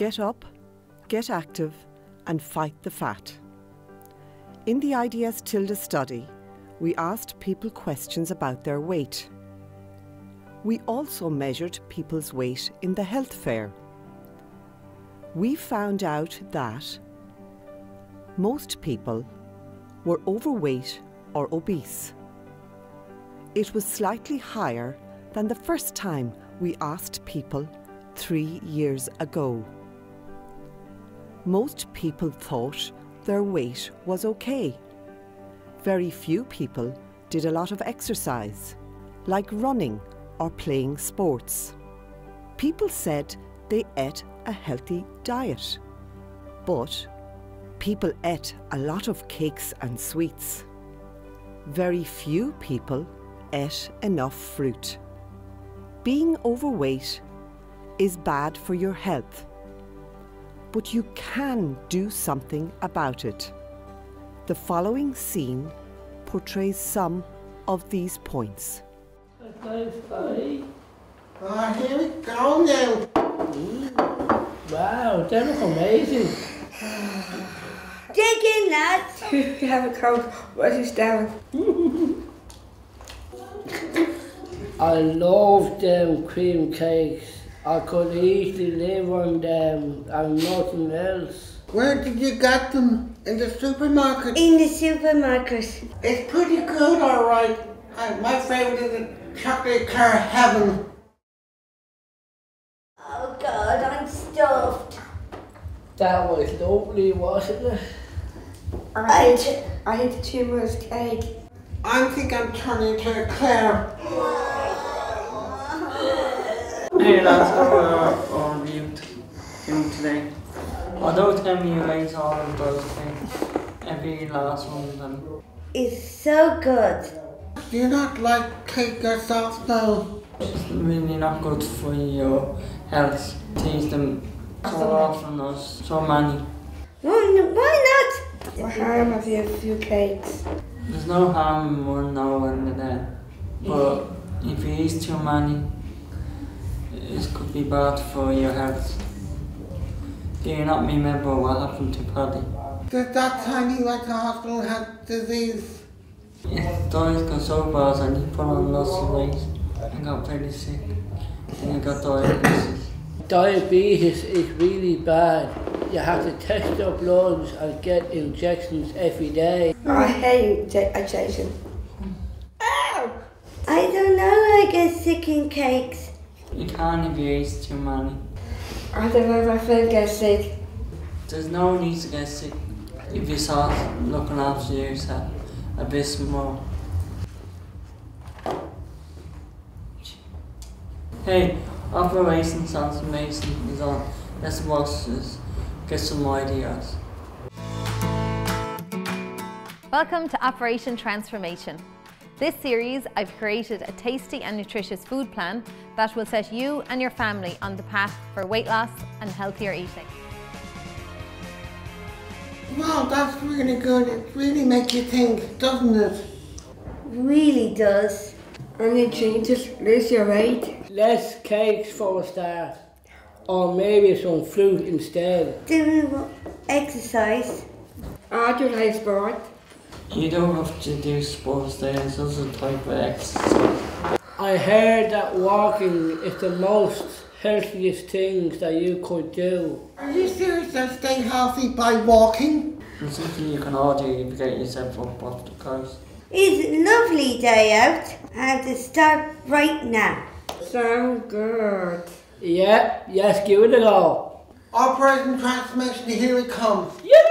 get up, get active, and fight the fat. In the IDS Tilda study, we asked people questions about their weight. We also measured people's weight in the health fair. We found out that most people were overweight or obese. It was slightly higher than the first time we asked people three years ago. Most people thought their weight was okay. Very few people did a lot of exercise, like running or playing sports. People said they ate a healthy diet, but people ate a lot of cakes and sweets. Very few people ate enough fruit. Being overweight is bad for your health, but you can do something about it. The following scene portrays some of these points. Nice buddy. Ah, here we go now. Wow, they look amazing. Dig in, lads. you have a cold. What is down? I love them cream cakes. I could easily live on them and nothing else. Where did you get them? In the supermarket? In the supermarket. It's pretty good, all right. My favourite is the chocolate car heaven. Oh God, I'm stuffed. That was lovely, wasn't it? I hate, I hate too much cake. I think I'm turning into a Claire. Hey lads, how are all of you doing today? Although tell me you raise all of those things, every last one of them. It's so good. Do you not like cake yourself now? It's really not good for your health. Taste them so often, there's so many. Why why not? What harm have you a few cakes? There's no harm in one now and then, but if you eat too many, it could be bad for your health. Do you not remember what happened to Paddy? Did that time he went to hospital and had disease? His diet got so bad and he put on lots of weight and got very sick. And he got diabetes. Diabetes is really bad. You have to test your bloods and get injections every day. I hate inje- injection. not? I don't know. I get sick in cakes. You can't if you eat too many. I don't know if I feel get sick. There's no need to get sick if you start looking after yourself a bit more. Hey, Operation Transformation is on. Let's watch this. Get some ideas. Welcome to Operation Transformation. This series, I've created a tasty and nutritious food plan that will set you and your family on the path for weight loss and healthier eating. Wow, that's really good. It really makes you think, doesn't it? Really does. And you changes, lose your weight. Less cakes for a start. Or maybe some fruit instead. Do exercise. I do like sport. You don't have to do sports days, those are type of exercise. I heard that walking is the most healthiest thing that you could do. Are you serious that stay healthy by walking? It's something you can all do to get yourself up off the coast. It's a lovely day out. I have to start right now. Sound good. Yeah, yes, give it a go. Operation Transformation, here it comes. Yippee!